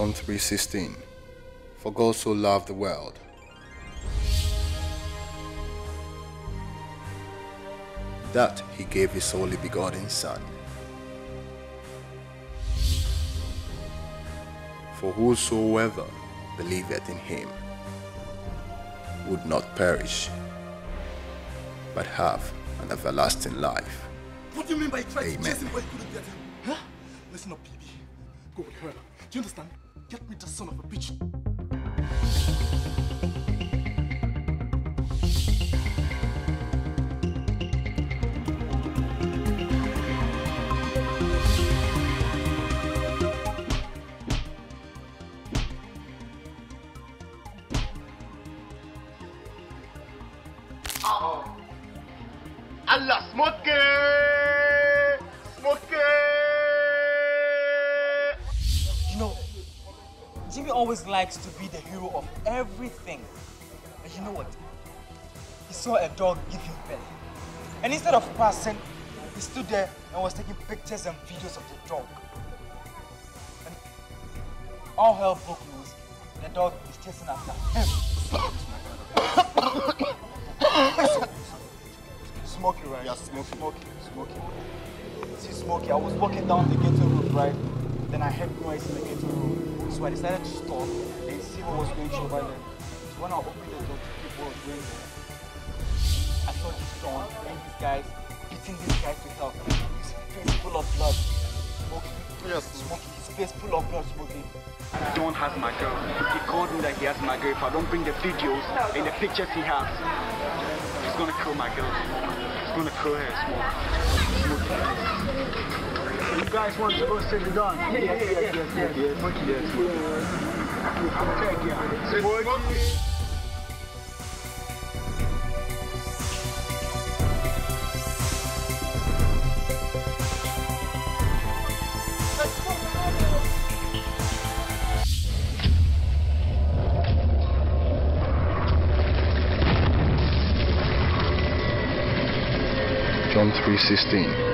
John 3:16 For God so loved the world that he gave his only begotten son for whosoever believeth in him would not perish but have an everlasting life What do you mean by trying Amen. to chase him but you couldn't get him? Huh? Listen up, baby. Go with her. Do you understand? Get me the son of a bitch. Oh. Allah smoke Smoke Jimmy always likes to be the hero of everything. And you know what? He saw a dog giving birth. And instead of passing, he stood there and was taking pictures and videos of the dog. And all hell broke loose. The dog is chasing after him. Smokey, right? Yeah, Smokey. Smokey, Smokey. See, Smokey, I was walking down the ghetto road, right? Then I heard noise in the ghetto So I decided to stop and see what was going on over there. So when I opened the door to keep what was going on, I saw this John and these guys beating this guy to hell. His face full of blood. smoking. Yes. Smokey, his face full of blood, Smokey. John has my girl. He called me that he has my girl. If I don't bring the videos and the pictures he has, he's gonna kill my girl. He's gonna kill her, Smoke. Smoke. You guys want to go sit the dog? Yes, yes, yes, yes, yes, yes. Smokey, yes, Smokey. I'm taking you. Smokey. John 3:16